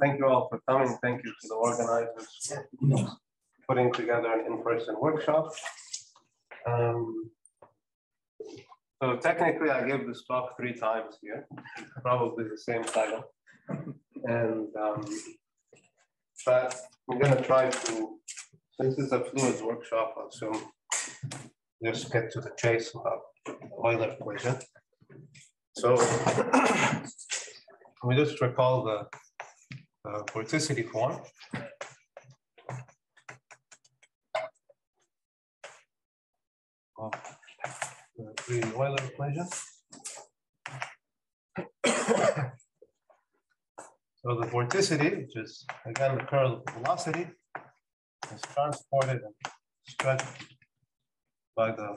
thank you all for coming. Thank you to the organizers for putting together an in-person workshop. Um, so technically, I gave this talk three times here, probably the same title. And um, but I'm gonna try to, since it's a fluids workshop, I'll assume just get to the chase about Euler equation. So we just recall the uh, vorticity form. Of the Euler equation. so the vorticity, which is again the curl of the velocity, is transported and stretched by the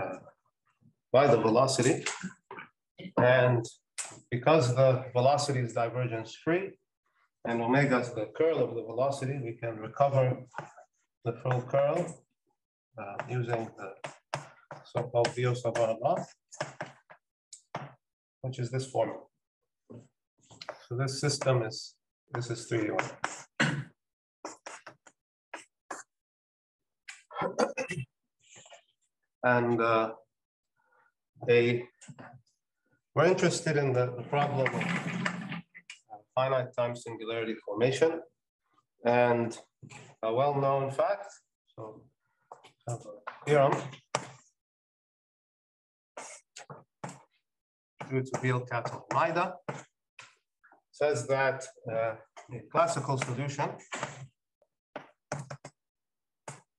uh, by the velocity. And because the velocity is divergence free and omega is the curl of the velocity, we can recover the full curl uh, using the so-called Biot-Savart law, which is this formula. So this system is, this is 3D. and uh, they we're interested in the, the problem of uh, finite time singularity formation and a well-known fact. So have a theorem due to Beale-Kato Majda says that uh, a classical solution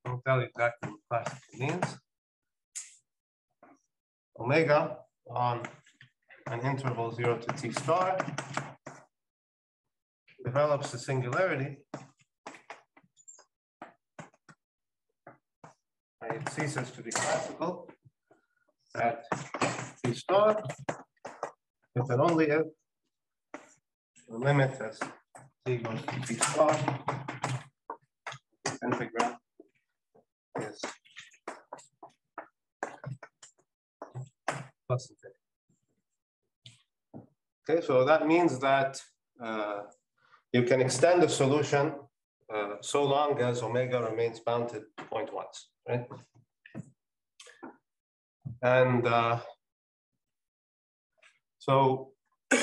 I'll tell you exactly what classical means omega on an interval 0 to t star develops a singularity and it ceases to be classical at t star if and only if the limit as t goes to t star this integral is plus. Okay, so that means that uh, you can extend the solution uh, so long as omega remains bounded to point ones, right? And uh, so so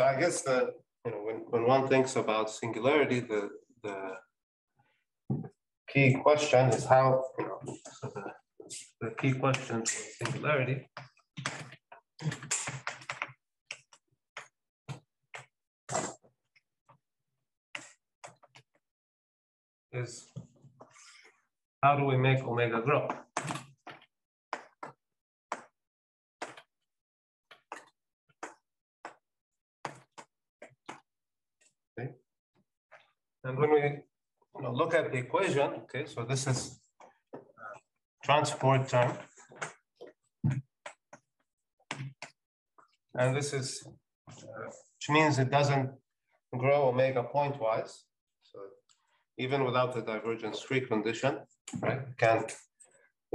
I guess the you know when, when one thinks about singularity, the the key question is how you know the, key question for singularity is how do we make omega grow? Okay. And when we you know, look at the equation, okay, so this is transport term. And this is, which means it doesn't grow omega pointwise. So even without the divergence free condition, right, it can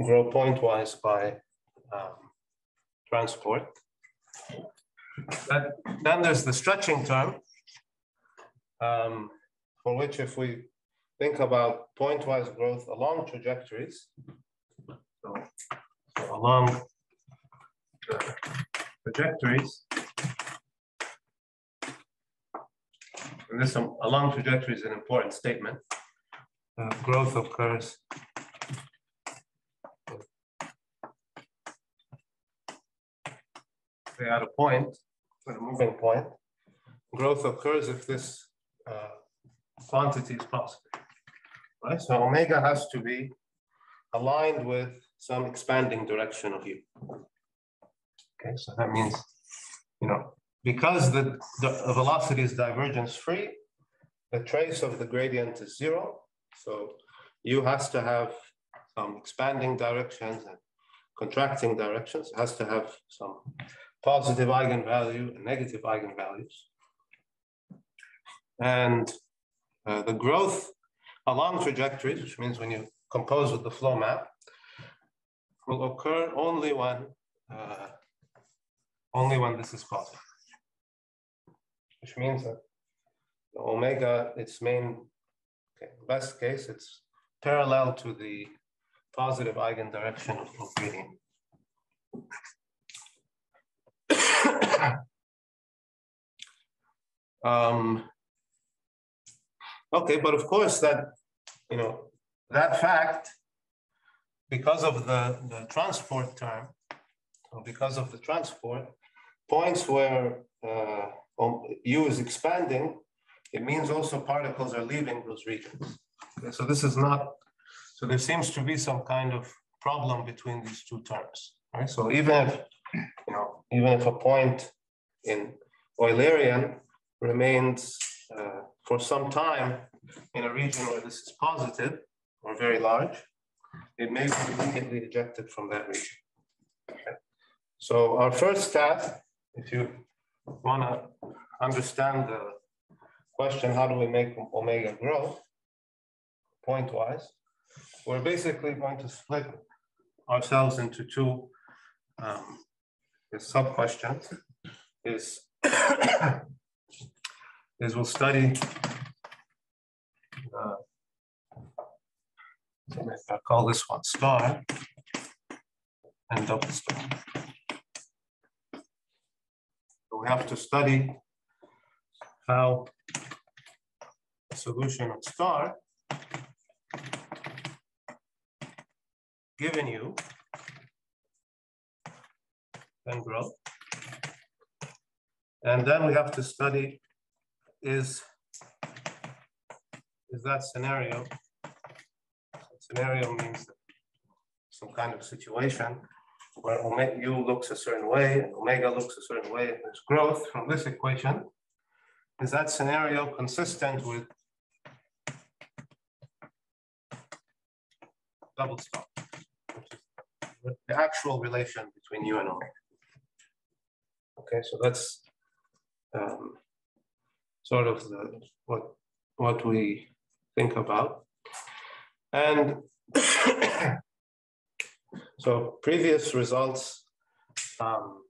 grow pointwise by um, transport. But then there's the stretching term, um, for which if we think about pointwise growth along trajectories, along trajectories, and this um, along trajectory is an important statement. Uh, growth occurs say at a point, a moving point. Growth occurs if this uh, quantity is positive right? So omega has to be aligned with some expanding direction of u. Okay, so that means, you know, because the, the velocity is divergence free, the trace of the gradient is zero. So u has to have some expanding directions and contracting directions. It has to have some positive eigenvalue and negative eigenvalues. And uh, the growth along trajectories, which means when you compose with the flow map, will occur only when uh, only when this is positive. Which means that omega, its main, okay, best case, it's parallel to the positive eigendirection of gradient. um, okay, but of course that, you know, that fact, because of the, the transport term, or because of the transport, points where uh, U is expanding, it means also particles are leaving those regions. Okay, so this is not, so there seems to be some kind of problem between these two terms, right? So even if, you know, even if a point in Eulerian remains uh, for some time in a region where this is positive or very large, it may be immediately ejected from that region. Okay. So our first task, if you want to understand the question, how do we make omega grow point-wise, we're basically going to split ourselves into two um, sub-questions. Is, is we'll study uh, I call this one star and double star. So we have to study how a solution of star given you can grow. And then we have to study is, is that scenario scenario means some kind of situation where omega u looks a certain way and omega looks a certain way and there's growth from this equation. Is that scenario consistent with double stop, the actual relation between u and omega? Okay, so that's um, sort of the what what we think about. And so previous results um,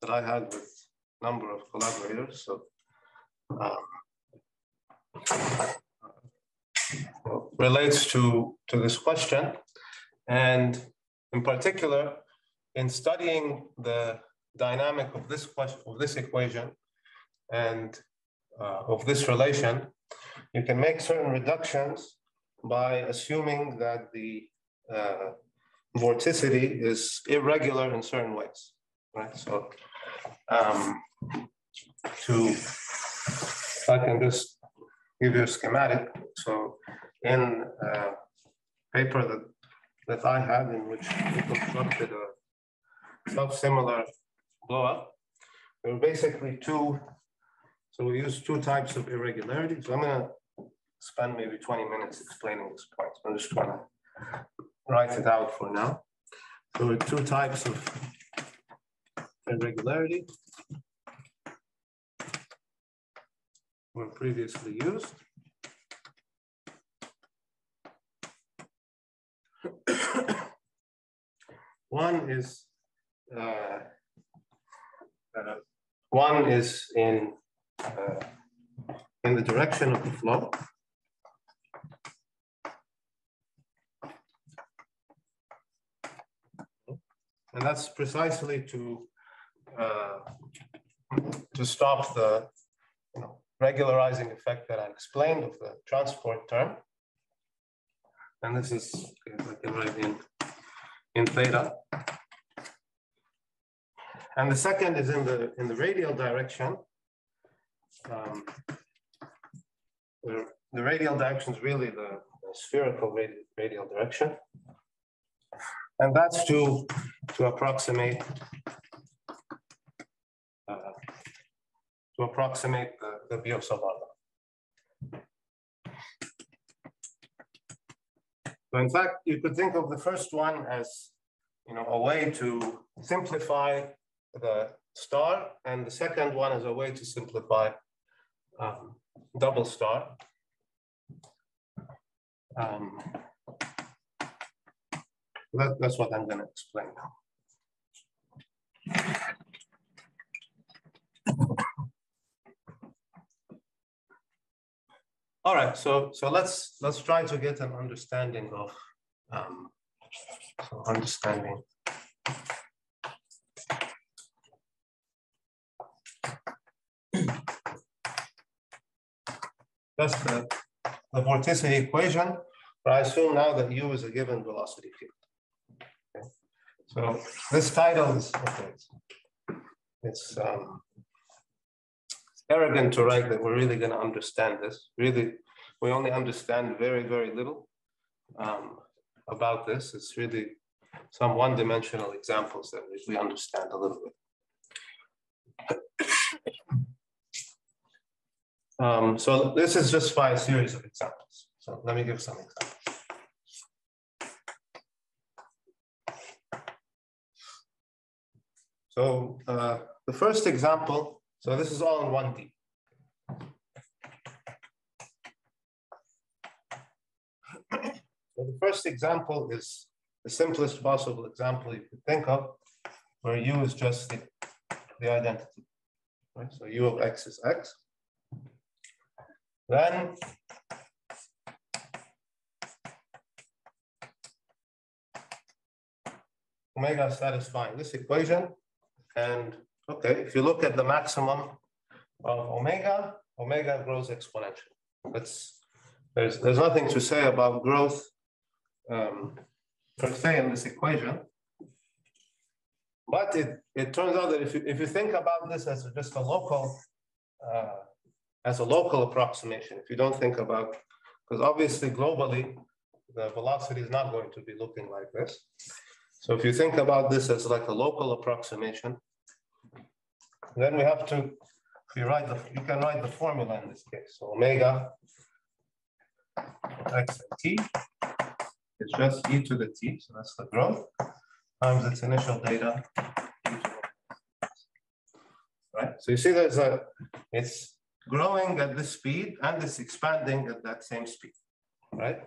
that I had with a number of collaborators, so um, relates to, to this question. And in particular, in studying the dynamic of this question, of this equation and uh, of this relation, you can make certain reductions by assuming that the uh, vorticity is irregular in certain ways, right? So um, to, I can just give you a schematic. So in a paper that, that I had in which we constructed a self-similar blow-up, there were basically two, so we use two types of irregularity. So I'm gonna spend maybe 20 minutes explaining this point. So I'm just going to write it out for now. There are two types of irregularity were previously used. one is uh, uh, one is in uh, in the direction of the flow. And that's precisely to uh, to stop the you know, regularizing effect that I explained of the transport term. And this is, I can write in, in theta. And the second is in the in the radial direction. Um, the, radial direction is really the, the spherical radial direction. And that's to, to approximate uh, to approximate the, the Biot-Savart. So in fact, you could think of the first one as you know, a way to simplify the star, and the second one as a way to simplify um, double star. Um, that, that's what I'm going to explain now. All right, so so let's let's try to get an understanding of um, so understanding. That's the, the vorticity equation, but I assume now that u is a given velocity field. So this title is okay. It's um, arrogant to write that we're really going to understand this. Really, we only understand very, very little um, about this. It's really some one-dimensional examples that we, we understand a little bit. um, so this is just by a series of examples. So let me give some examples. So uh, the first example so this is all in 1D. so the first example is the simplest possible example you could think of, where u is just the, the identity. Right? So u of x is x. Then omega is satisfying this equation and Okay, if you look at the maximum of omega, omega grows exponentially. That's there's there's nothing to say about growth um, per se in this equation. But it, it turns out that if you, if you think about this as just a local, uh, as a local approximation, if you don't think about, because obviously globally, the velocity is not going to be looking like this. So if you think about this as like a local approximation, then we have to, you write the, you can write the formula in this case. So omega x t is just e to the t, so that's the growth, times its initial data. Right, so you see there's a, it's growing at this speed and it's expanding at that same speed, right?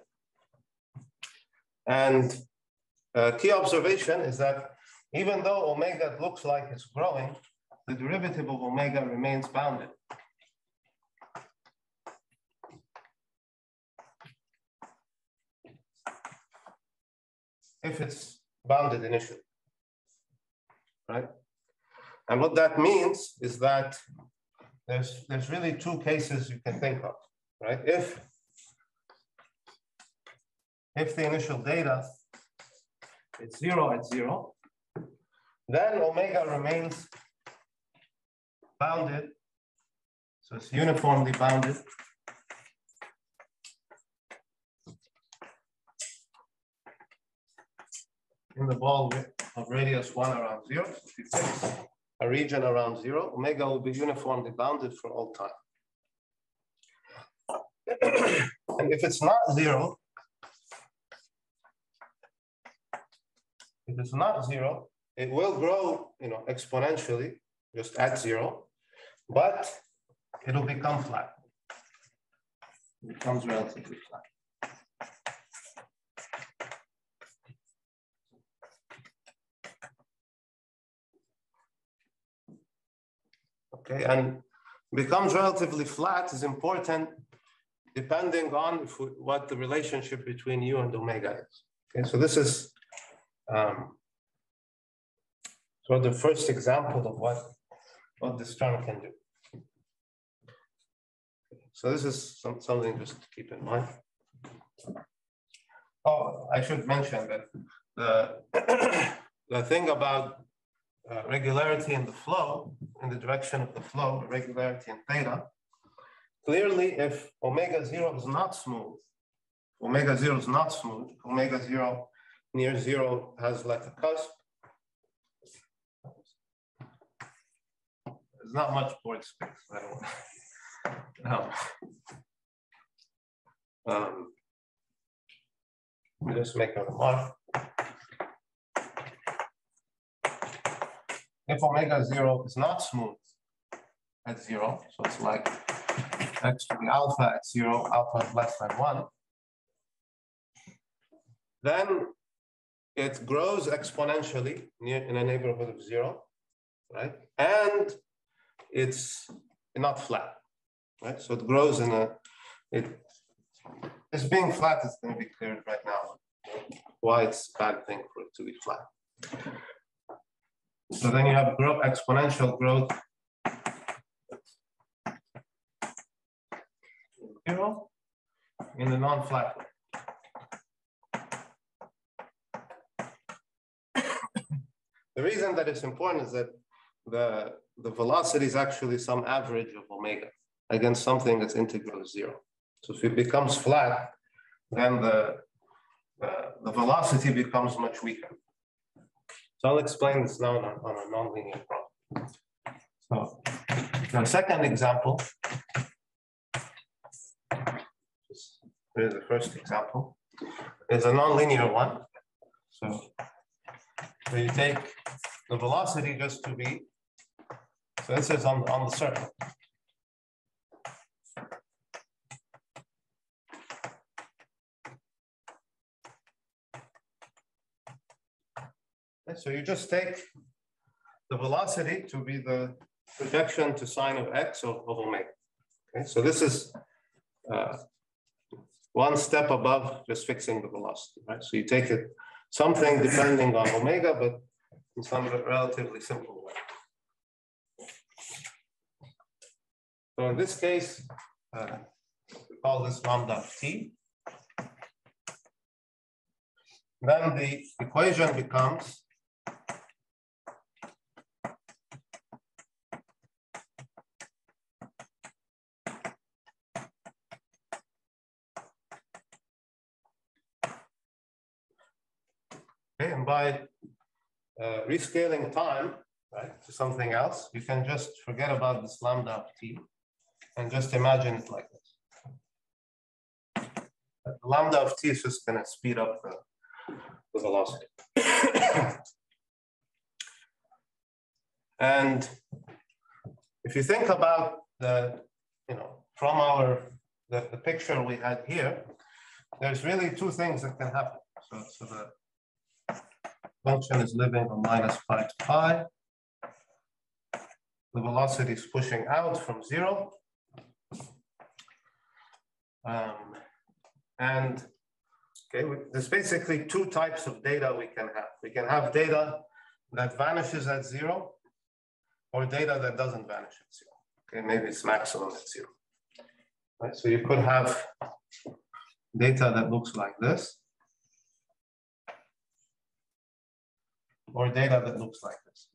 And a key observation is that even though omega looks like it's growing, the derivative of omega remains bounded. If it's bounded initially, right? And what that means is that there's, there's really two cases you can think of, right? If, if the initial data is zero at zero, then omega remains bounded. So it's uniformly bounded. In the ball of radius one around zero, a region around zero, omega will be uniformly bounded for all time. and if it's not zero, if it's not zero, it will grow, you know, exponentially, just at zero, but it'll become flat. It becomes relatively flat. Okay, and becomes relatively flat is important depending on we, what the relationship between u and omega is. Okay, so this is um, so the first example of what, what this term can do. So this is some, something just to keep in mind. Oh, I should mention that the, the thing about uh, regularity in the flow, in the direction of the flow, regularity in theta, clearly if omega zero is not smooth, omega zero is not smooth, omega zero near zero has like a cusp, there's not much board space. I don't um, um, just make a remark. If omega zero is not smooth at zero, so it's like x to the alpha at zero, alpha is less than one, then it grows exponentially near in a neighborhood of zero, right? And it's not flat right? So it grows in a, it this being flat it's to be cleared right now. Why it's a bad thing for it to be flat. So then you have growth, exponential growth. Zero in the non-flat way. The reason that it's important is that the, the velocity is actually some average of omega against something that's integral of zero. So if it becomes flat, then the, uh, the velocity becomes much weaker. So I'll explain this now on a, on a nonlinear problem. So the second example, here's the first example, is a nonlinear one. So, so you take the velocity just to be, so this is on, on the circle. So you just take the velocity to be the projection to sine of x of, of omega. Okay, so this is uh, one step above just fixing the velocity, right? So you take it something depending on omega, but in some relatively simple way. So in this case, uh, we call this lambda t. Then the equation becomes Okay, and by uh, rescaling time, right, to something else, you can just forget about this lambda of t and just imagine it like this. The lambda of t is just going to speed up the, the velocity. And if you think about the, you know, from our, the, the picture we had here, there's really two things that can happen. So, so the function is living on minus pi to pi. The velocity is pushing out from zero. Um, and okay, we, there's basically two types of data we can have. We can have data that vanishes at zero or data that doesn't vanish at zero. Okay, maybe it's maximum at zero. Right, so you could have data that looks like this. or data that looks like this.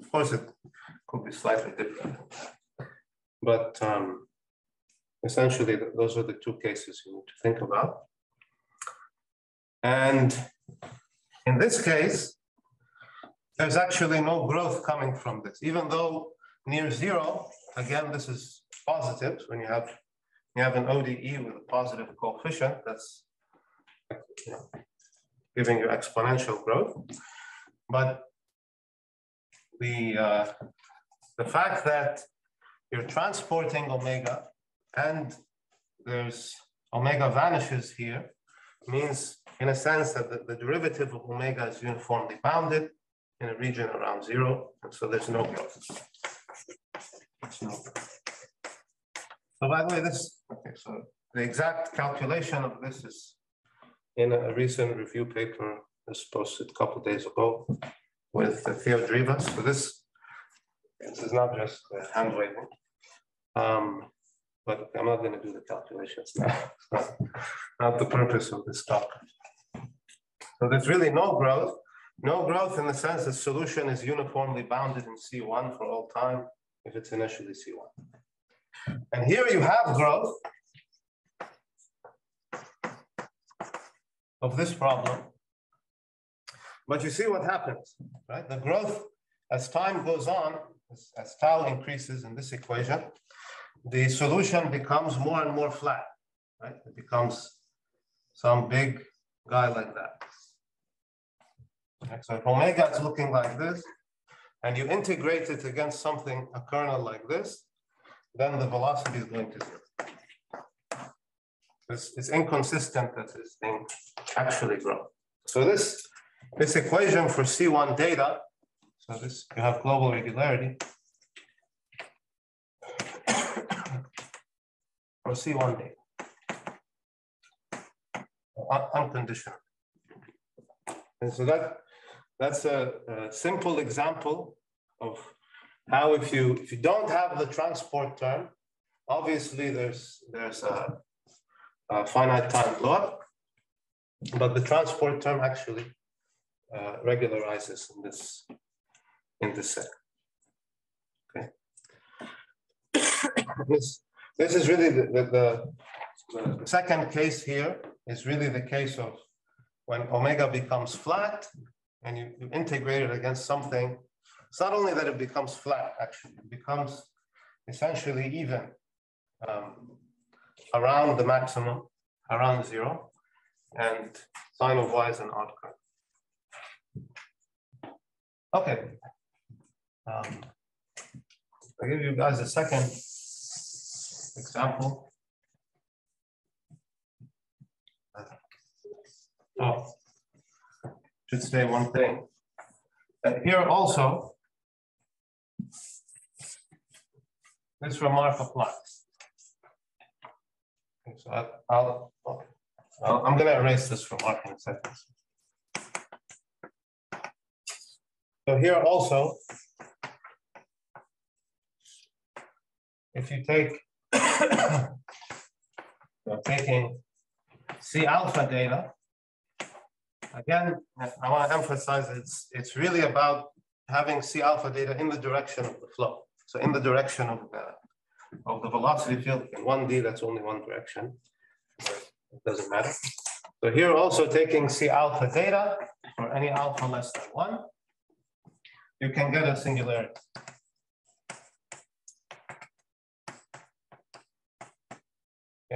Of course, it could be slightly different. But um, essentially, those are the two cases you need to think about. And in this case, there's actually no growth coming from this, even though near zero, again, this is positive. When you have you have an ODE with a positive coefficient, that's you know, giving you exponential growth. But the uh, the fact that you're transporting omega and there's omega vanishes here means in a sense that the, the derivative of omega is uniformly bounded in a region around zero, and so there's no growth. So, by the way, this, okay, so the exact calculation of this is in a recent review paper was posted a couple days ago with Theo Drivas. So this, this is not just hand waving. Um, but I'm not going to do the calculations now. Not, not the purpose of this talk. So there's really no growth. No growth in the sense the solution is uniformly bounded in C1 for all time if it's initially C1. And here you have growth of this problem. But you see what happens, right? The growth as time goes on, as, as tau increases in this equation, the solution becomes more and more flat, right? It becomes some big guy like that. Okay, so if omega is looking like this, and you integrate it against something, a kernel like this, then the velocity is going to zero. It's, it's inconsistent that this thing actually grows. So this this equation for C1 data, so this you have global regularity for C1 data, un unconditional. And so that that's a, a simple example of how if you if you don't have the transport term, obviously there's there's a, a finite time blow but the transport term actually uh, regularizes in this in this set. Okay. this is really the, the, the, the second case here is really the case of when omega becomes flat and you, you integrate it against something. It's not only that it becomes flat, actually, it becomes essentially even um, around the maximum, around zero and sine of y is an odd curve. Okay. Um, I'll give you guys a second example. Oh, should say one thing. Here also, this remark applies. Okay, so I, I'll, okay. I'm going to erase this our in a second. So here also, if you take, taking C alpha data, again, I want to emphasize it's, it's really about having C alpha data in the direction of the flow. So in the direction of the, of the velocity field in 1D, that's only one direction it doesn't matter. So here also taking C alpha data for any alpha less than one, you can get a singularity.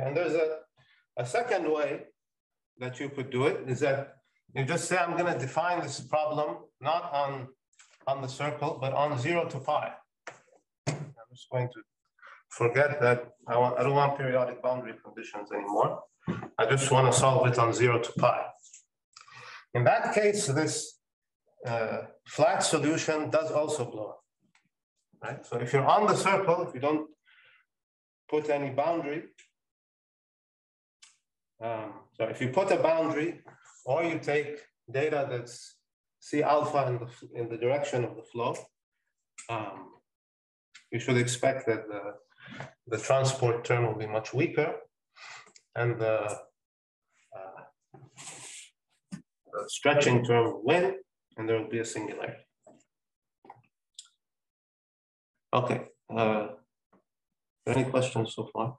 And there's a, a second way that you could do it is that you just say, I'm going to define this problem not on, on the circle, but on zero to pi. I'm just going to forget that I, want, I don't want periodic boundary conditions anymore. I just want to solve it on zero to pi. In that case, this uh, flat solution does also blow up, right? So if you're on the circle, if you don't put any boundary, um, so if you put a boundary or you take data that's C alpha in the, in the direction of the flow, um, you should expect that the, the transport term will be much weaker and the, uh, the stretching term will win, and there will be a singularity. Okay. Uh, any questions so far?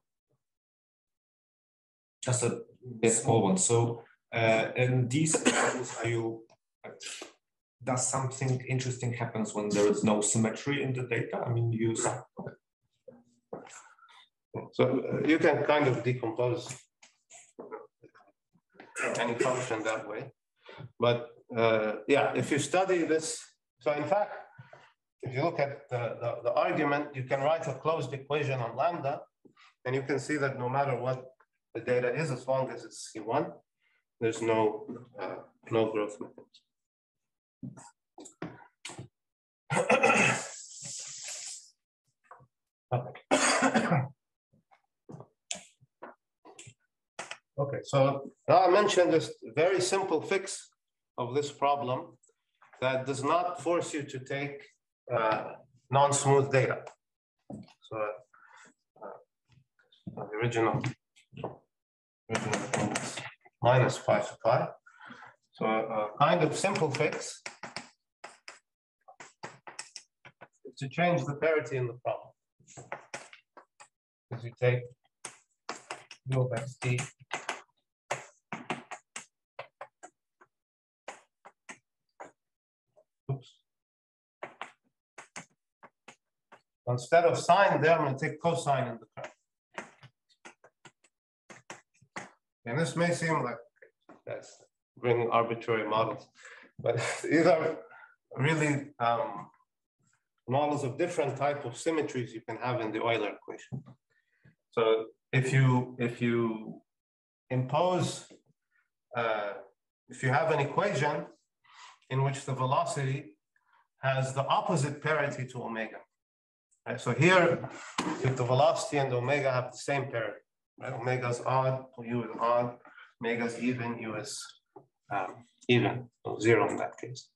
Just a small one. So, uh, in these examples, are you does something interesting happens when there is no symmetry in the data? I mean, you. So uh, you can kind of decompose any function that way. But uh, yeah, if you study this, so in fact, if you look at the, the, the, argument, you can write a closed equation on lambda, and you can see that no matter what the data is, as long as it's C1, there's no, uh, no growth mechanism. okay. So now I mentioned this very simple fix of this problem that does not force you to take uh, non-smooth data. So uh, the original, original minus to pi. So a kind of simple fix is to change the parity in the problem. Because you take u of xt Instead of sine there, I'm going to take cosine in the curve. And this may seem like that's bringing arbitrary models, but these are really um, models of different type of symmetries you can have in the Euler equation. So if you if you impose uh, if you have an equation in which the velocity has the opposite parity to omega. Right? So here, if the velocity and omega have the same parity, right? Omega is odd, u is odd, omega is even, u is um, even, so zero in that case.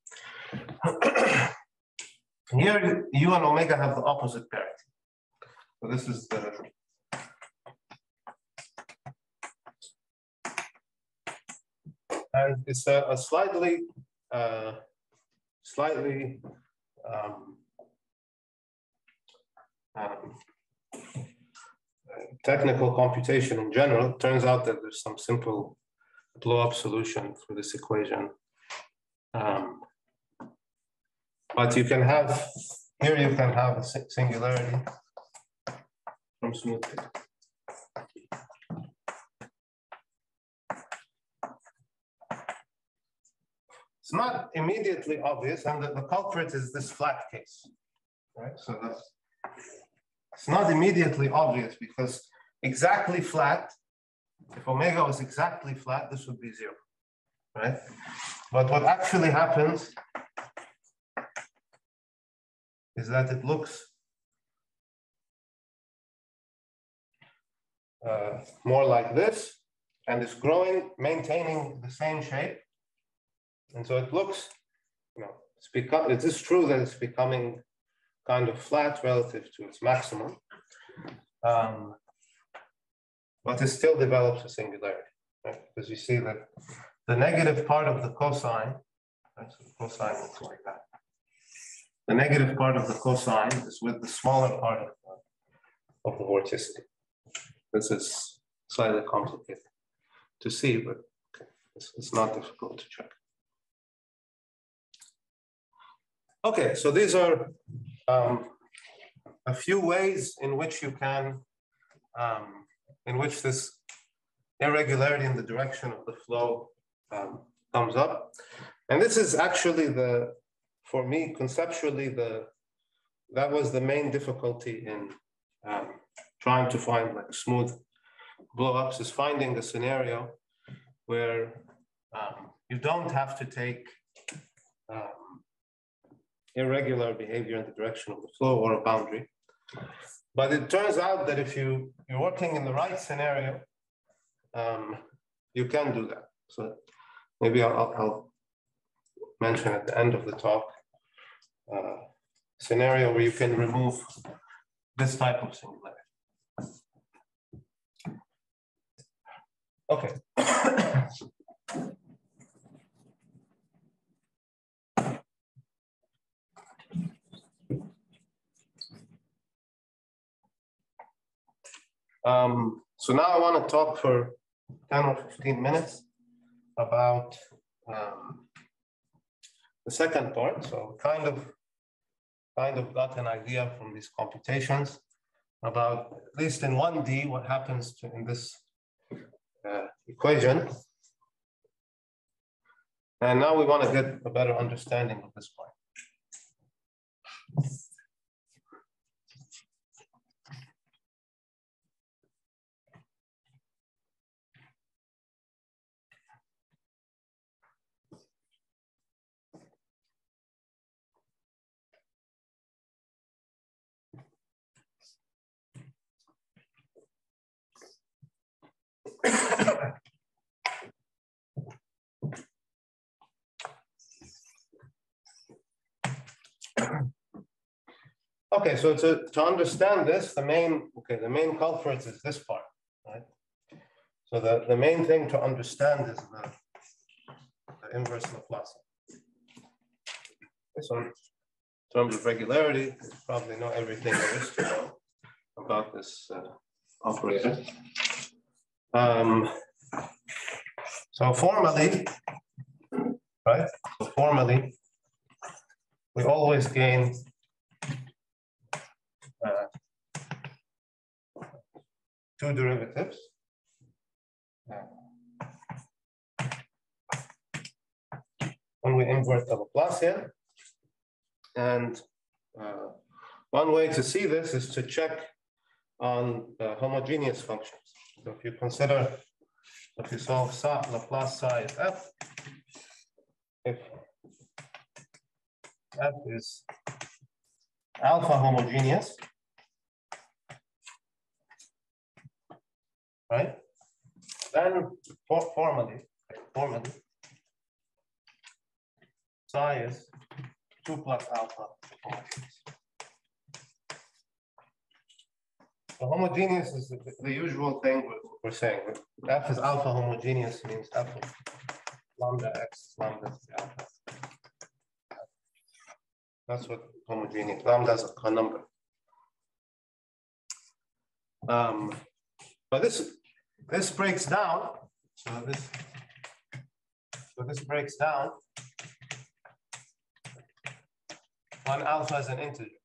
here, u and omega have the opposite parity. So this is the and it's a, a slightly uh, slightly um, um, technical computation in general, turns out that there's some simple blow-up solution for this equation. Um, but you can have, here you can have a singularity from smooth. It's not immediately obvious, and the, the culprit is this flat case, right? So that's, it's not immediately obvious because exactly flat, if omega was exactly flat, this would be zero, right? But what actually happens is that it looks uh, more like this, and it's growing, maintaining the same shape, and so it looks, you know, it's become, it is true that it's becoming kind of flat relative to its maximum. Um, but it still develops a singularity, right? Because you see that the negative part of the cosine, the cosine looks like that. The negative part of the cosine is with the smaller part of the, of the vorticity. This is slightly complicated to see, but it's, it's not difficult to check. Okay, so these are um, a few ways in which you can, um, in which this irregularity in the direction of the flow um, comes up. And this is actually the, for me, conceptually, the that was the main difficulty in um, trying to find like smooth blowups is finding a scenario where um, you don't have to take um, irregular behavior in the direction of the flow or a boundary. But it turns out that if you, you're working in the right scenario, um, you can do that. So maybe I'll, I'll, mention at the end of the talk uh, scenario where you can remove this type of singularity. Okay. Um, so now I want to talk for 10 or 15 minutes about um, the second part. So kind of, kind of got an idea from these computations about, at least in 1D, what happens to, in this uh, equation. And now we want to get a better understanding of this point. Okay, so to, to understand this, the main, okay, the main culprit is this part, right? So the, the main thing to understand is the, the inverse Laplace. So in terms of regularity, probably know everything there is to know about this uh, operator. Um, so formally, right? So formally, we always gain two derivatives. when we invert the Laplacian. And uh, one way to see this is to check on uh, homogeneous functions. So if you consider, if you solve Laplace psi f, if F is alpha homogeneous, right? Then for formally, formally, psi is two plus alpha homogeneous. Homogeneous is the, the usual thing we're, saying. F is alpha homogeneous means F lambda x lambda alpha. That's what homogeneous lambda is a number. Um, but this this breaks down. So this so this breaks down on alpha as an integer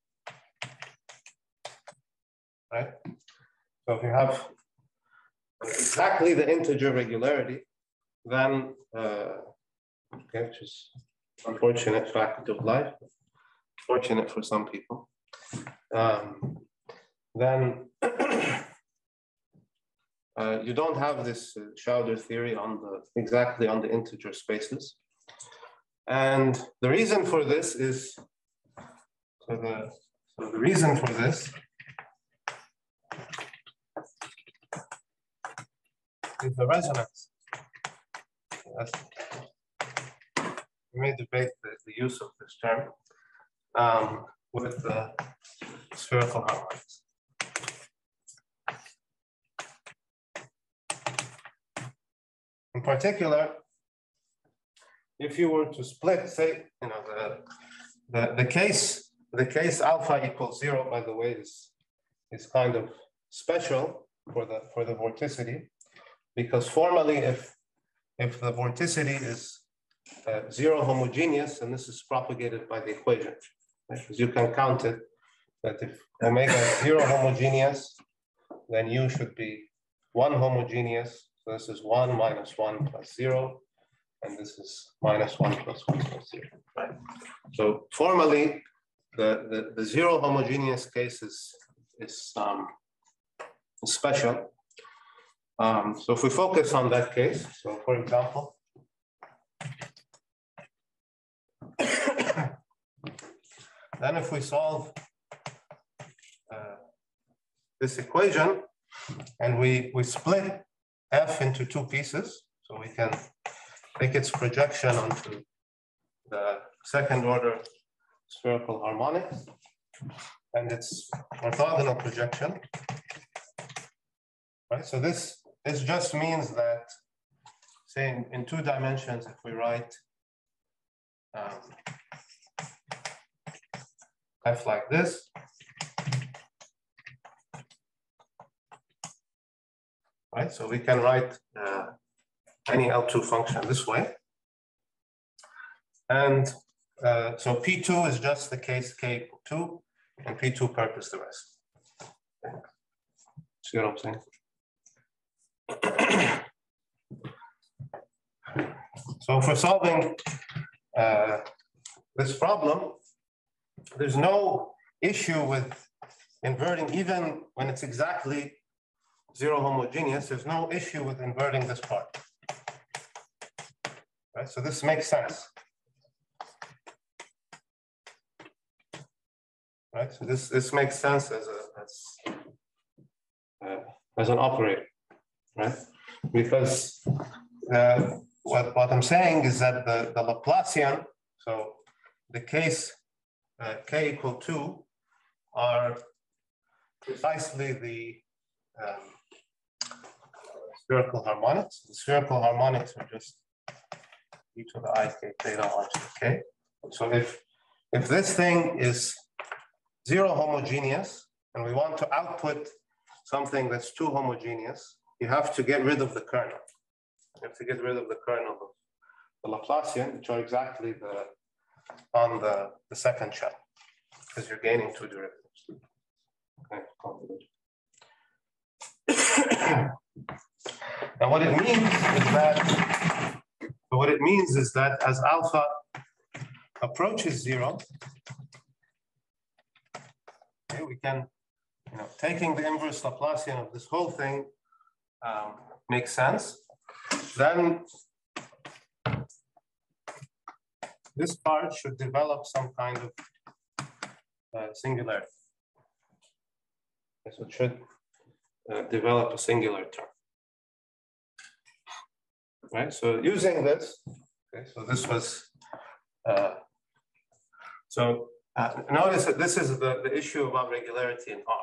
right? So if you have exactly the integer regularity, then, uh, okay, which is unfortunate fact of life, fortunate for some people, um, then uh, you don't have this uh, Schauder theory on the exactly on the integer spaces. And the reason for this is, so the, so the reason for this is the resonance. We may debate the, the use of this term um, with the spherical harmonics. In particular, if you were to split, say, you know, the, the, the case, the case alpha equals zero, by the way, is, is kind of special for the, for the vorticity because formally, if, if the vorticity is uh, zero homogeneous, and this is propagated by the equation, because you can count it, that if omega is zero homogeneous, then u should be one homogeneous. So this is one minus one plus zero, and this is minus one plus one plus zero, right? So formally, the, the, the zero homogeneous case is, is um, special, um, so if we focus on that case, so for example, then if we solve uh, this equation and we, we split f into two pieces, so we can take its projection onto the second order spherical harmonic and its orthogonal projection. Right, so this this just means that, say, in, in two dimensions, if we write um, f like this, right? So we can write uh, any L2 function this way. And uh, so P2 is just the case k equal 2, and P2 purpose the rest. See what I'm saying? so for solving uh, this problem, there's no issue with inverting, even when it's exactly zero homogeneous, there's no issue with inverting this part. Right, so this makes sense. Right, so this, this makes sense as, a, as, uh, as an operator right? Because uh, what, what I'm saying is that the, the Laplacian, so the case uh, k equal 2 are precisely the um, spherical harmonics. The spherical harmonics are just e to the i k theta r to the k. So if, if this thing is zero homogeneous and we want to output something that's two homogeneous, you have to get rid of the kernel. You have to get rid of the kernel of the Laplacian, which are exactly the on the, the second shell, because you're gaining two derivatives. Okay, now what it means is that what it means is that as alpha approaches zero, okay, we can, you know, taking the inverse Laplacian of this whole thing um, makes sense. Then this part should develop some kind of uh, singularity. So it should uh, develop a singular term. Right, so using this, okay, so this was, uh, so uh, notice that this is the, the issue about regularity in R,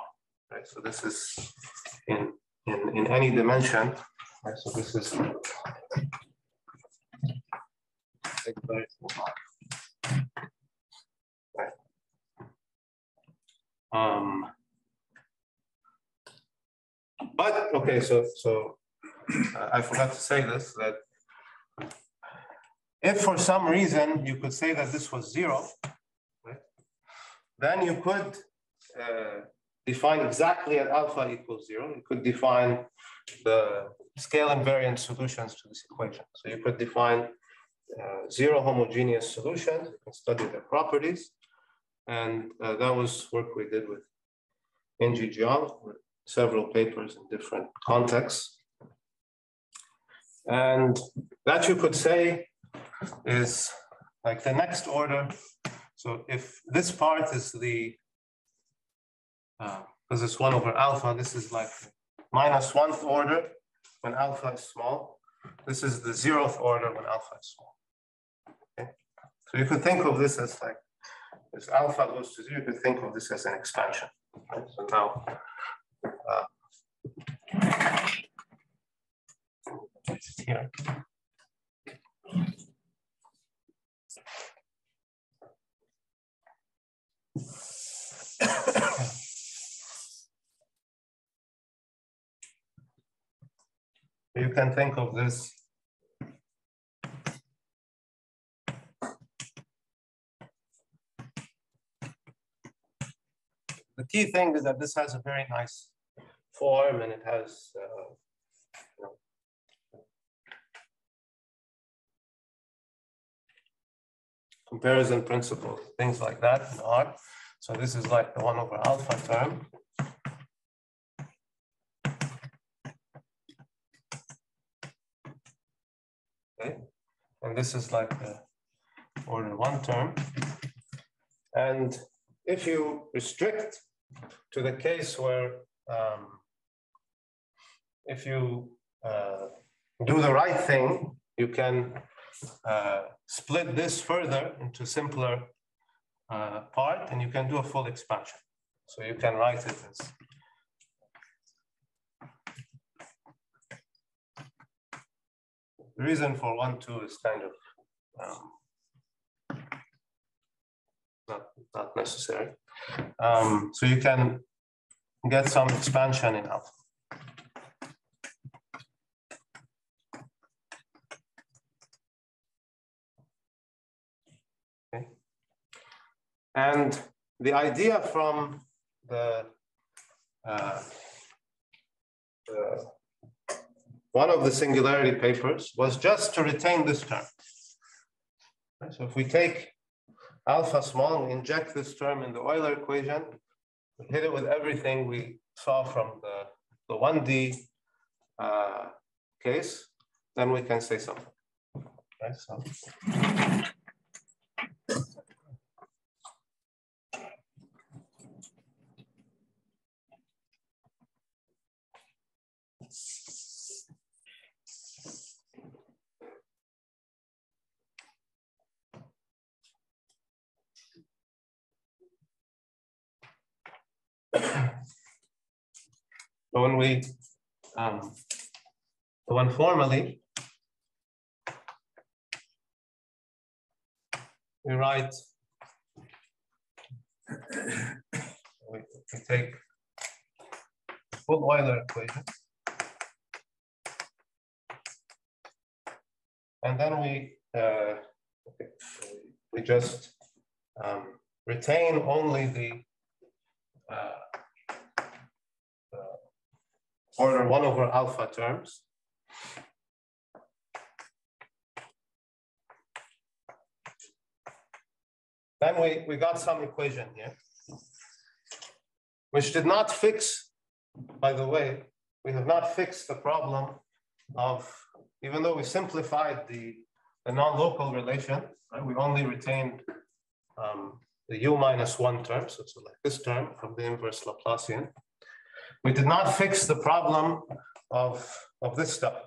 right? So this is in, in, in any dimension, right? So this is Right. Um, but okay, so so I forgot to say this that if for some reason you could say that this was zero, then you could uh, define exactly at alpha equals zero. You could define the scale invariant solutions to this equation. So you could define uh, zero homogeneous solutions. You can study their properties. And uh, that was work we did with In-Jee Jeong, several papers in different contexts. And that you could say is like the next order. So if this part is the, because uh, it's one over alpha, this is like minus one order when alpha is small. This is the zeroth order when alpha is small. Okay? So you could think of this as like, as alpha goes to zero, you could think of this as an expansion. Right? So now, uh, you can think of this. The key thing is that this has a very nice form and it has uh, you know, comparison principle, things like that in R. So this is like the one over alpha term. Okay, and this is like the order one term. And if you restrict to the case where um, if you uh, do the right thing, you can uh, split this further into simpler uh, part and you can do a full expansion. So you can write it as the reason for one, two is kind of um, not, not necessary. Um, so you can get some expansion in alpha. Okay. And the idea from the, uh, the one of the singularity papers was just to retain this term. So if we take alpha small and inject this term in the Euler equation, we hit it with everything we saw from the, the 1D uh, case, then we can say something. Okay, so. So when we, um, formally, we write, we take full Euler equation. And then we, uh, we just um, retain only the uh, order one over alpha terms. Then we, we got some equation here, which did not fix, by the way, we have not fixed the problem of, even though we simplified the a non-local relation. Right? We only retained um, the u minus one term, so it's like this term from the inverse Laplacian. We did not fix the problem of, of this stuff,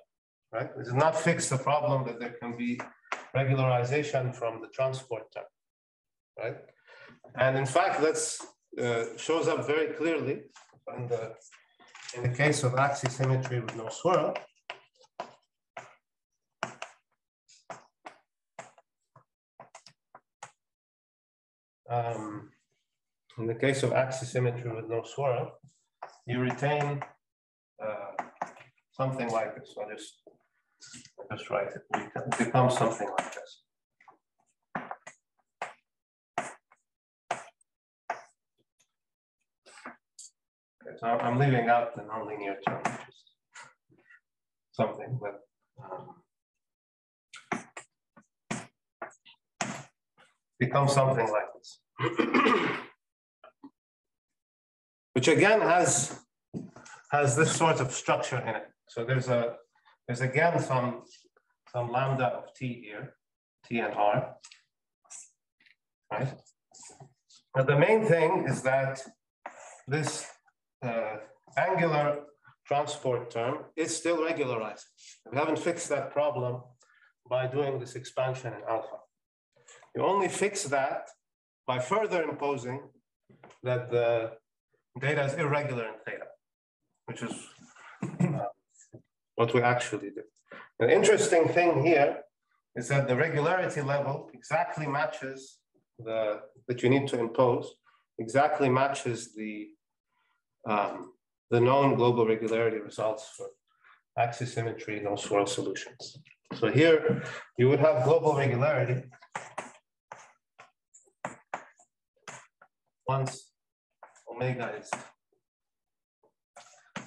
right? We did not fix the problem that there can be regularization from the transport term, right? And in fact, that's uh, shows up very clearly in the in the case of axisymmetry with no swirl. Um, in the case of axis symmetry with no swirl, you retain uh, something like this. So just, I just write it. It becomes something like this. Okay, so I'm leaving out the nonlinear term, which is something, but um, becomes something like this. Which again has has this sort of structure in it. So there's a there's again some some lambda of t here, t and r, right? But the main thing is that this uh, angular transport term is still regularized. We haven't fixed that problem by doing this expansion in alpha. You only fix that by further imposing that the data is irregular in theta, which is uh, what we actually do. The interesting thing here is that the regularity level exactly matches the that you need to impose, exactly matches the um, the known global regularity results for axisymmetry no swirl solutions. So here you would have global regularity once omega is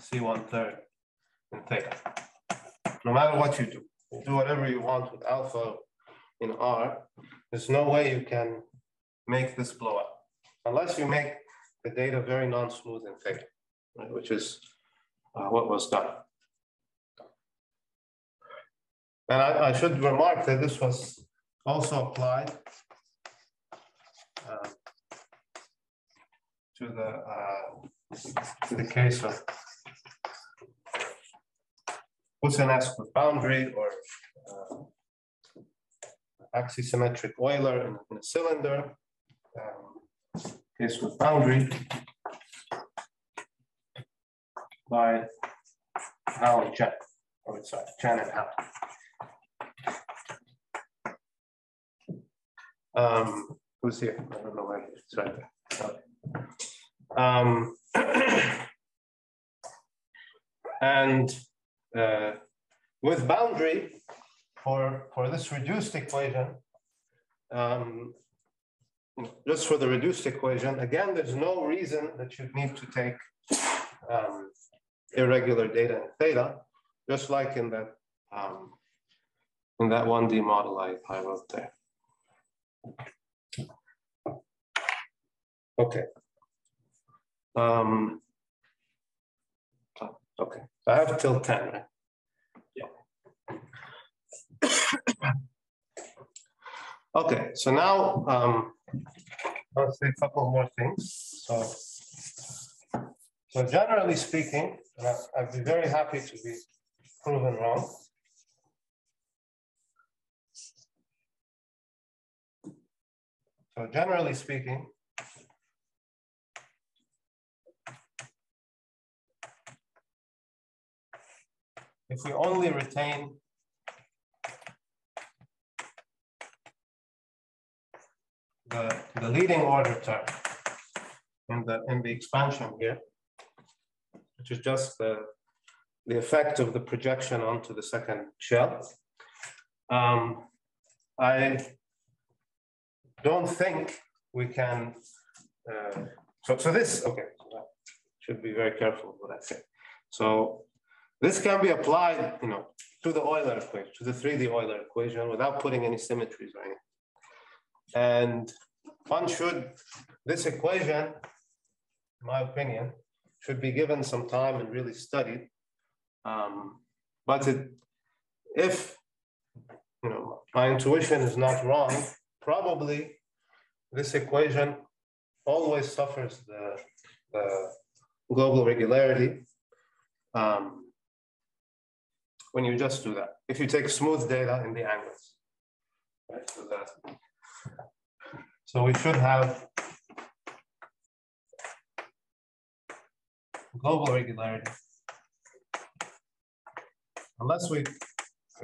C one third in theta. No matter what you do, you do whatever you want with alpha in R, there's no way you can make this blow up unless you make the data very non-smooth in theta, right, which is uh, what was done. And I, I, should remark that this was also applied uh, to the uh, to the case of with boundary or uh, axisymmetric Euler in, in a cylinder, um, case with boundary by Hou and Chen, or sorry, Chen and Hou. Um, who's here? I don't know where right there. Okay. Um, and uh, with boundary for, for this reduced equation, um, just for the reduced equation, again, there's no reason that you need to take um, irregular data in theta, just like in that um, in that 1D model I, I wrote there. Okay. Um, okay, I have till 10, right? Yeah. okay, so now um, I'll say a couple more things. So, so generally speaking, I'd be very happy to be proven wrong. So generally speaking, if we only retain the, the leading order term in the in the expansion here, which is just the, the effect of the projection onto the second shell. Um, I don't think we can, uh, so, so this, okay, should be very careful what I say. So this can be applied, you know, to the Euler equation, to the 3D Euler equation without putting any symmetries or anything. And one should, this equation, in my opinion, should be given some time and really studied. Um, but it, if you know, my intuition is not wrong, probably this equation always suffers the, the global regularity um, when you just do that. If you take smooth data in the angles. Right, so that. So we should have global regularity. Unless we,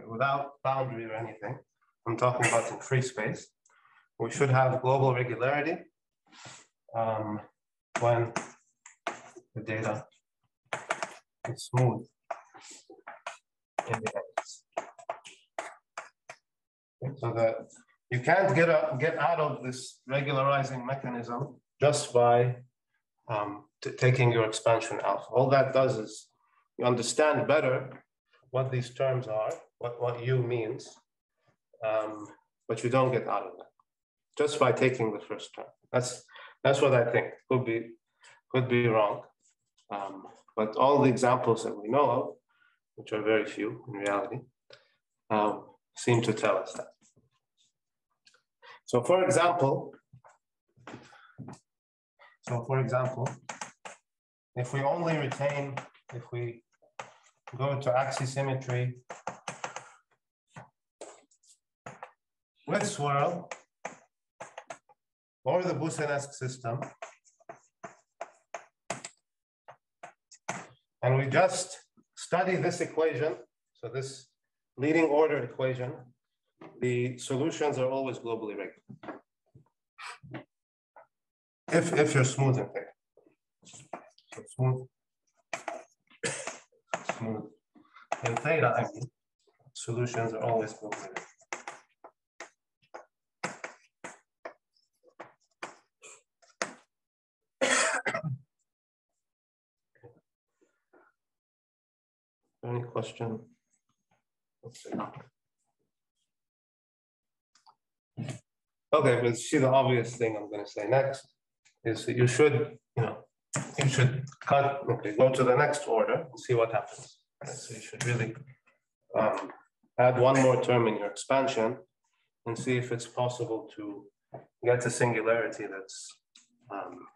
without boundary or anything, I'm talking about in free space, we should have global regularity um, when the data is smooth So that you can't get, a, get out of this regularizing mechanism just by um, taking your expansion out. All that does is you understand better what these terms are, what, what u means, um, but you don't get out of that just by taking the first term. That's that's what I think. Could be could be wrong, um, but all the examples that we know of, which are very few in reality, um, seem to tell us that. So, for example, so for example, if we only retain, if we go to axisymmetry with swirl or the Boussinesq system, and we just study this equation, so this leading order equation, the solutions are always globally regular. If, if you're smooth in. So smooth. Smooth. In theta, I mean, solutions are always globally regular. Any question? Let's see. Okay, but see the obvious thing I'm gonna say next is that you should, you know, you should cut, okay, go to the next order and see what happens. So you should really um, add one more term in your expansion and see if it's possible to get a singularity that's um,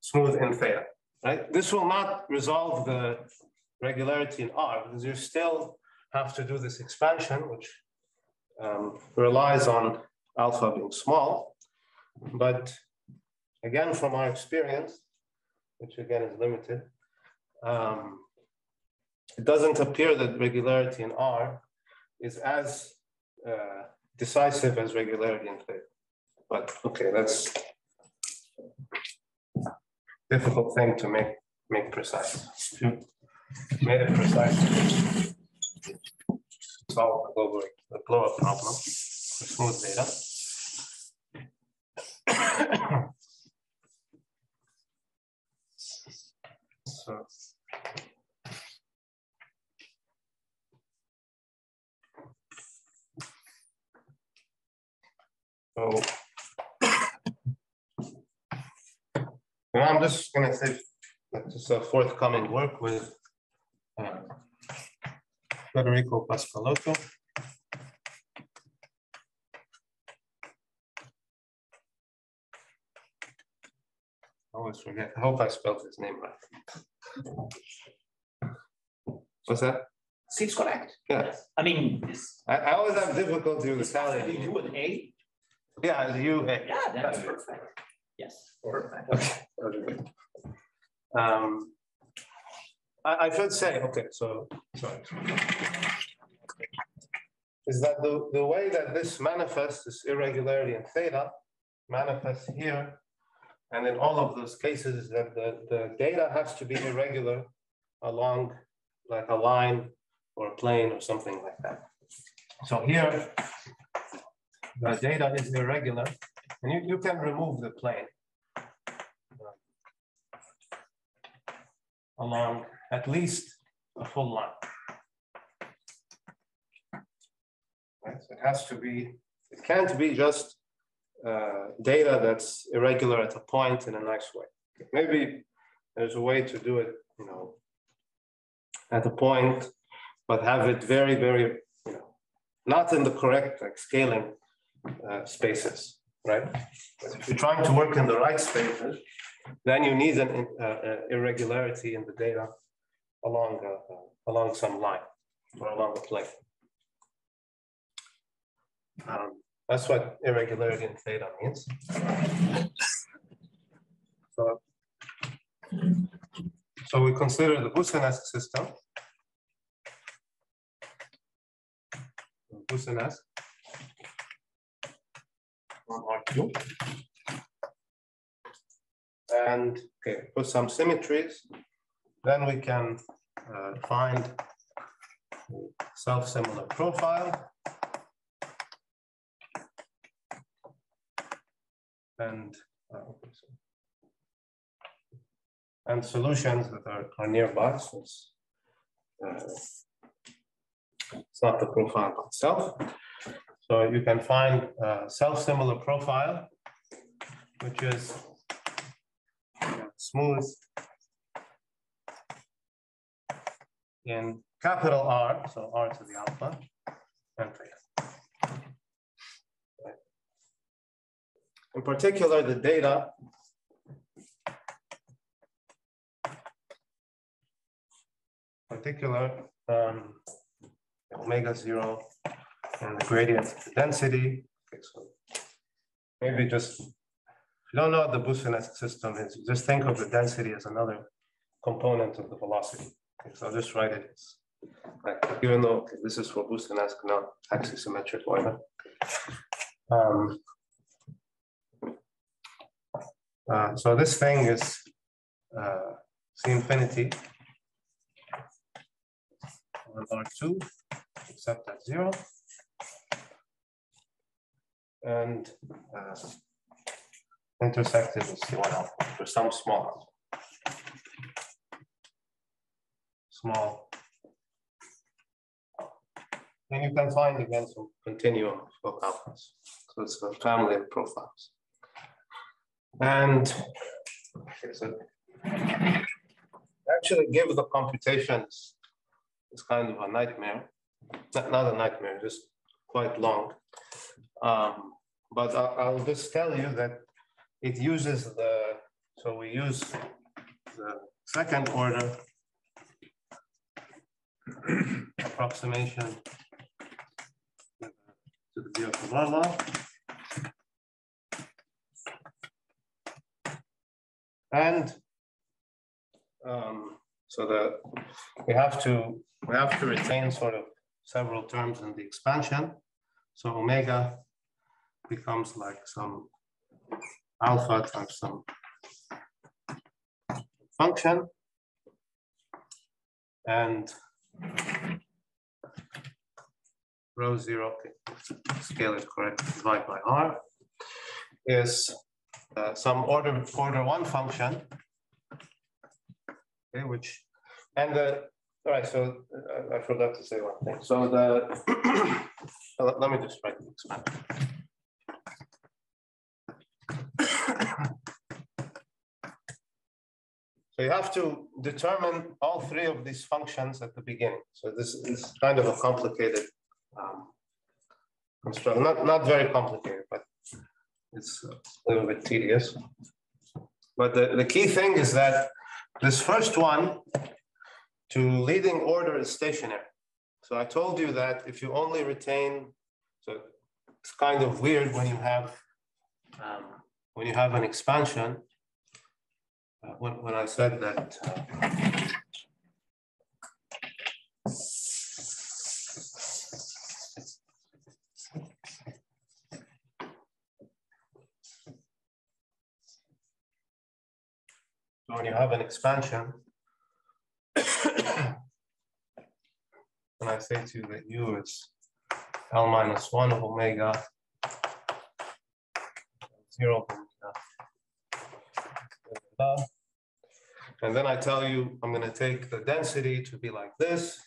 smooth in theta, right? This will not resolve the regularity in R because you still have to do this expansion, which um, relies on alpha being small. But again, from our experience, which again is limited, um, it doesn't appear that regularity in R is as uh, decisive as regularity in theta. But okay, that's difficult thing to make make precise. Made it precise, solve the global the blow up problem for smooth data. So. So. And I'm just gonna say, that this is a forthcoming work with uh, Federico Pasqualotto. I Always forget, I hope I spelled his name right. What's that? Seems correct. Yeah, I mean, it's, I, I always have difficulty with it's you Italian. with A, Yeah, it's you, eh. yeah, that's perfect. Yes, perfect. Okay. Um, I, I should say, okay, so, sorry. Is that the, the way that this manifests, this irregularity in theta, manifests here. And in all of those cases, is that the, the data has to be irregular along like a line or a plane or something like that. So here, the data is irregular, and you, you can remove the plane. Uh, along at least a full line. Right, so it has to be, it can't be just uh, data that's irregular at a point in a nice way. Maybe there's a way to do it, you know, at a point, but have it very, very, you know, not in the correct like scaling uh, spaces, right? If you're trying to work in the right spaces, then you need an uh, uh, irregularity in the data along uh, along some line or along the plane. Um, that's what irregularity in theta means. So, so we consider the Boussinesq system. Boussinesq on R2. And okay, put some symmetries. Then we can uh, find self-similar profile. And uh, and solutions that are, are nearby. So it's, uh, it's not the profile itself. So you can find a self-similar profile, which is smooth in capital R, so R to the alpha, and theta. In particular, the data particular um, omega zero and the gradient density. Okay, so maybe just, if you don't know what the Boussinesq system is, just think of the density as another component of the velocity. So I'll just write it. Like, even though this is for Boussinesq, not axisymmetric order. Um, uh, so this thing is uh, C infinity on R2, except at zero. And uh, intersected with C1 alpha for some small Small. And you can find again some continuum of alphas. So it's a family of profiles. And actually give the computations it's kind of a nightmare. Not, not a nightmare, just quite long. Um, but I, I'll just tell you that it uses the, so we use the second order approximation to the Biot law. And um, so that we have to we have to retain sort of several terms in the expansion. So omega becomes like some alpha times some function. And rho zero, scale is correct, divide by r, is uh, some order order one function, okay, which, and the all right, so uh, I forgot to say one thing. So the, let me just write the expansion. So you have to determine all three of these functions at the beginning. So this is kind of a complicated um, construct, not, not very complicated, but it's a little bit tedious. But the, the key thing is that this first one to leading order is stationary. So I told you that if you only retain, so it's kind of weird when you have um, when you have an expansion uh, when, when I said that uh, when you have an expansion, when I say to you that u is L minus 1 of omega 0 above. And then I tell you, I'm going to take the density to be like this.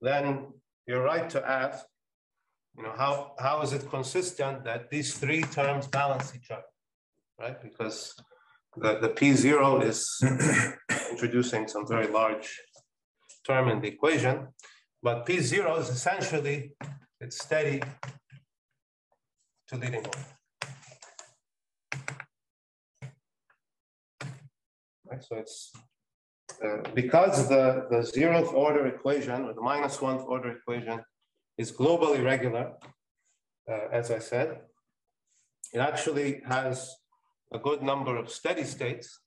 Then you're right to ask, you know, how, how is it consistent that these three terms balance each other, right? Because the, the P0 is introducing some very large term in the equation, but P0 is essentially, it's steady to leading order. Right, so it's uh, because the, the zeroth order equation or the minus one order equation is globally regular, uh, as I said, it actually has a good number of steady states.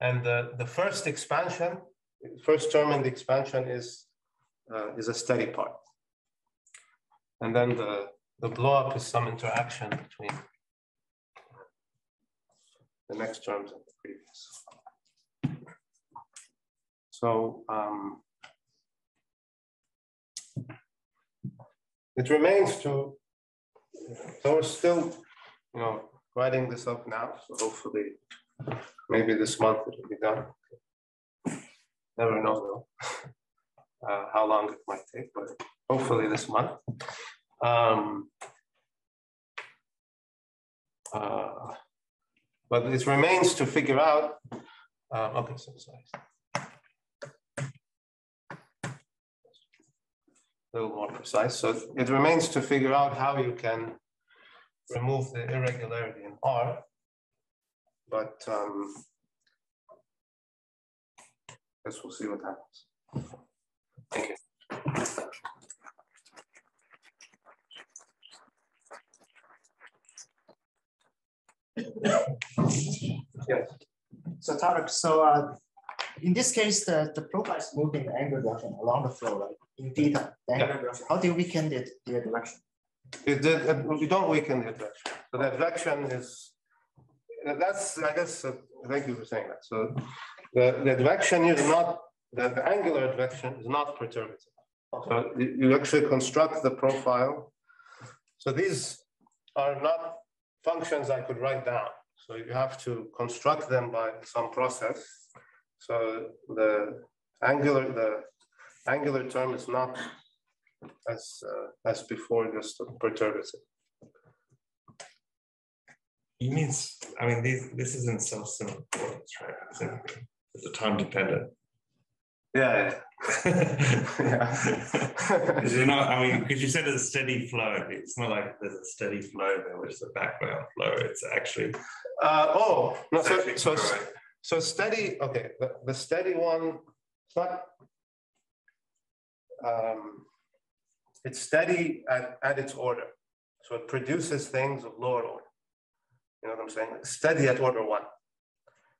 And the, the first expansion, first term in the expansion is, uh, is a steady part. And then the, the blow up is some interaction between the next terms and the previous. So um, it remains to, so we're still, you know, writing this up now, so hopefully maybe this month it'll be done. Never know though, uh, how long it might take, but hopefully this month. Um, uh, but it remains to figure out, uh, okay, so sorry. A little more precise. So it remains to figure out how you can remove the irregularity in R. But um, I guess we'll see what happens. Thank you. Yes. So Tarek, so uh, in this case, the, the profile is moving the direction along the flow, right? In theta, the angular direction. How do you weaken the, the direction? It uh, we don't weaken the advection. So the advection is, that's, I guess, uh, thank you for saying that. So the, the advection is not, the, the angular advection is not perturbative. So you, you actually construct the profile. So these are not functions I could write down. So you have to construct them by some process. So the angular, the angular term is not as uh, as before, just perturbative. He means, I mean, these, this isn't self-importance, right? It's a- a time dependent. Yeah. yeah. You're not, I mean, because you said it's a steady flow. It's not like there's a steady flow there, which is a background flow. It's actually. Uh, oh, no, so, so, so steady, okay, the, the steady one, it's not, um, it's steady at, at its order. So it produces things of lower order. You know what I'm saying? Steady at order one,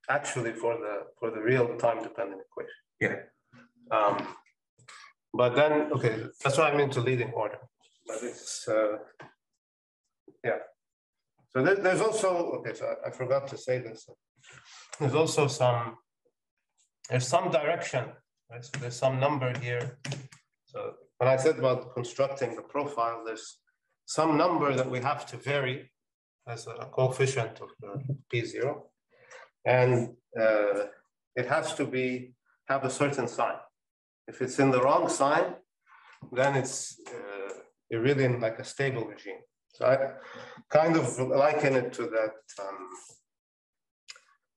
actually for the, for the real time dependent equation. Yeah. Um, but then, okay, that's what I mean to leading order. But it's, uh, yeah. So there, there's also, okay, so I, I forgot to say this. There's also some, there's some direction, right? So there's some number here. So when I said about constructing the profile, there's some number that we have to vary as a coefficient of the P0. And uh, it has to be, have a certain sign. If it's in the wrong sign, then it's uh, you're really in like a stable regime. So I kind of liken it to that um,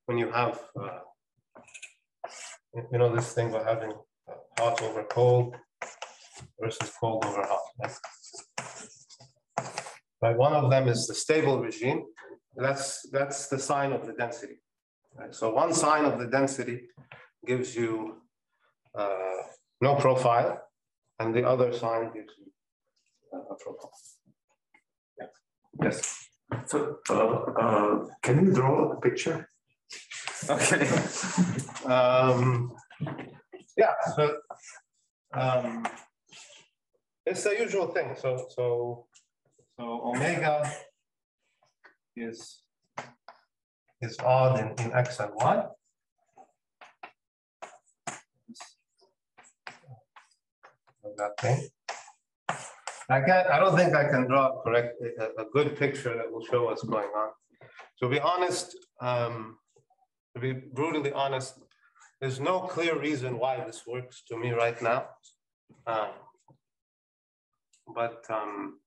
when you have, uh, you know, this thing about having uh, hot over cold versus cold over hot. Right? Right, one of them is the stable regime. That's that's the sign of the density. Right? So one sign of the density gives you uh, no profile, and the other sign gives you uh, a profile. Yeah. Yes. So, uh, uh, can you draw a picture? Okay. um, yeah. So um, it's the usual thing. So so so omega is is odd in, in x and y. That thing. I can't, I don't think I can draw a correct, a, a good picture that will show what's going on. To be honest, um, to be brutally honest, there's no clear reason why this works to me right now. Um, but um,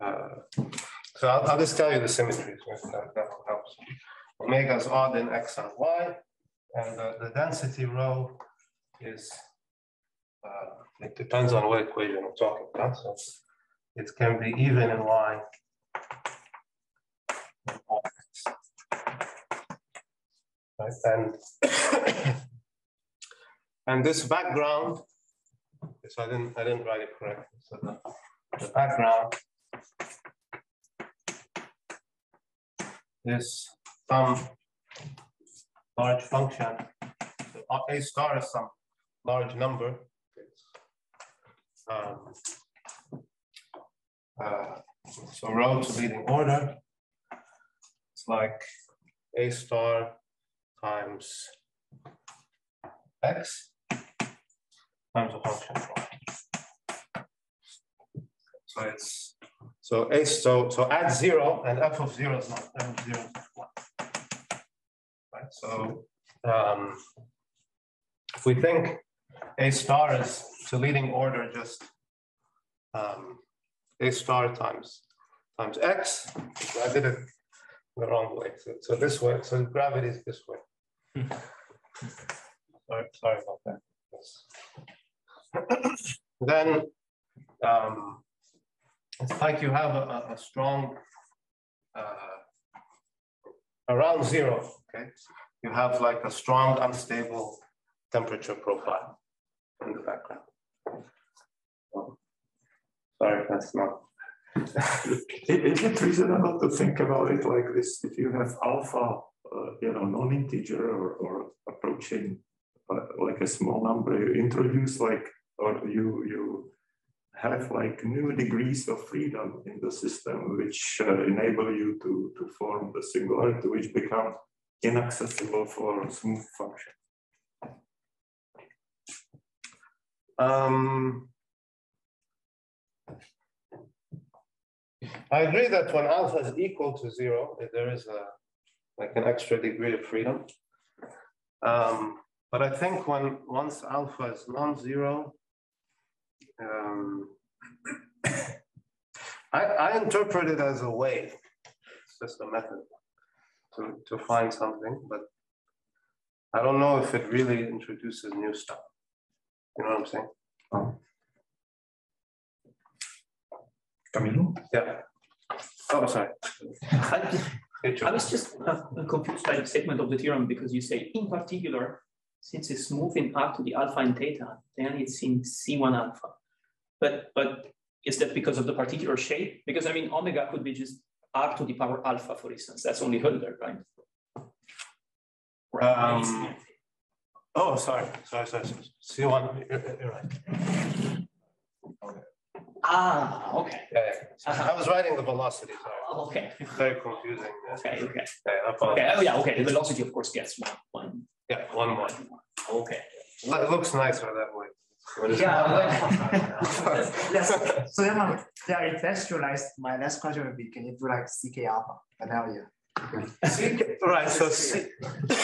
uh, so I'll, I'll just tell you the symmetries. That, that will help. Omega is odd in x and y, and the, the density rho is uh, it depends on what equation we're talking about, so it can be even in y. Right, and and this background, so I didn't I didn't write it correctly. So the, the background is some large function. So A star is some large number. Um, uh, so rho to leading order. It's like A star times x times a function. So it's so a so so add zero and f of zero is not f of zero is one. Right. So um, if we think a star is to leading order just um, a star times times x. I did it the wrong way. So, so this way. So gravity is this way. sorry, sorry about that. Yes. Then um, it's like you have a, a strong uh, around zero. Okay, you have like a strong unstable temperature profile in the background. Sorry, that's not. Is it reasonable to think about it like this? If you have alpha, uh, you know, non-integer or, or approaching uh, like a small number, you introduce like, or you you have like new degrees of freedom in the system, which uh, enable you to to form the singularity, which become inaccessible for smooth function. Um, I agree that when alpha is equal to zero, there is a like an extra degree of freedom. Um, but I think when once alpha is non-zero, um, I, I interpret it as a way. It's just a method to, to find something, but I don't know if it really introduces new stuff. You know what I'm saying? Camilo? Yeah. Oh, sorry. I I was just uh, confused by the statement of the theorem because you say, in particular, since it's moving up to the alpha and theta, then it's in C1 alpha. But but is that because of the particular shape? Because I mean, omega could be just r to the power alpha, for instance. That's only Hölder, right? Um, oh, sorry, sorry, sorry. sorry. C1, you're, you're right. Ah, okay. Yeah, yeah. I was writing the velocity, sorry. Oh, Okay. Very confusing. Okay, okay. Yeah, I Okay. apologize. Oh, yeah, okay. The velocity, of course, gets one. one. Yeah, one more. Okay. It looks nicer that way. Yes, so then, um, yeah, if that's true, like, my next question would be, can you do like CK alpha? I tell you. Right, so C.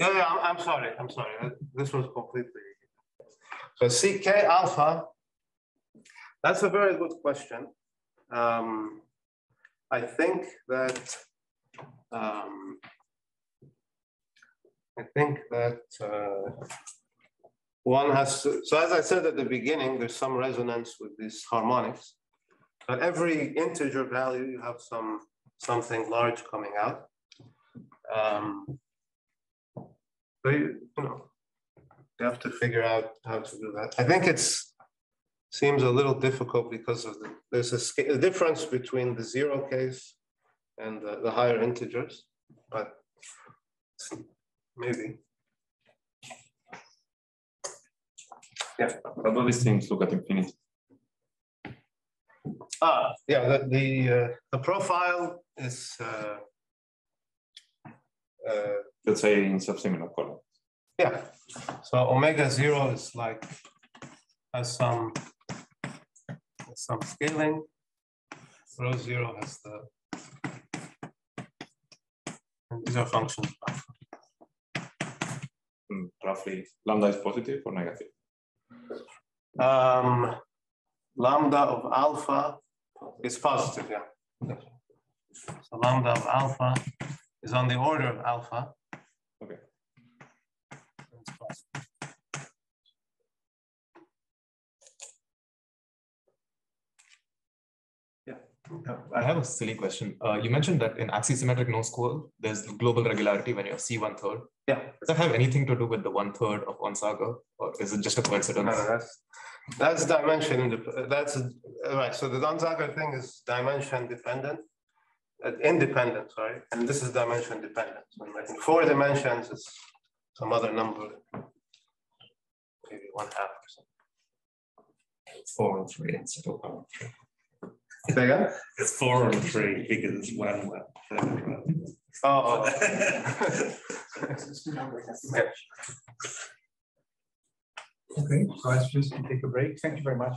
Yeah, yeah, I'm, I'm sorry, I'm sorry. This was completely. So CK alpha, that's a very good question. Um, I think that, um, I think that, uh, one has to, so as I said at the beginning, there's some resonance with these harmonics. But every integer value, you have some, something large coming out. Um, so you, you know, you have to figure out how to do that. I think it's, seems a little difficult because of the, there's a, a difference between the zero case and the, the higher integers, but maybe. Yeah, do these things look at infinity? Ah, yeah, the, the, uh, the profile is, uh, uh, Let's say in self-similar column. yeah, so omega zero is like, has some, has some scaling. Rho zero has the, and these are functions. Hmm, Roughly, lambda is positive or negative? Um, lambda of alpha is positive, yeah. So lambda of alpha is on the order of alpha. Okay. It's positive. Uh, I have a silly question. Uh, you mentioned that in axisymmetric no swirl, there's global regularity when you have C one third. Yeah. Does that have anything to do with the one third of Onsager, or is it just a coincidence? no, that's, that's dimension, that's, right, so the Onsager thing is dimension dependent. uh, Independent, sorry, and this is dimension dependent. So in four dimensions, is some other number. Maybe one half or something. Four and three instead of one. Say again? It's four and three because it's one, one. Oh. Okay. Okay, so I suggest we take a break. Thank you very much.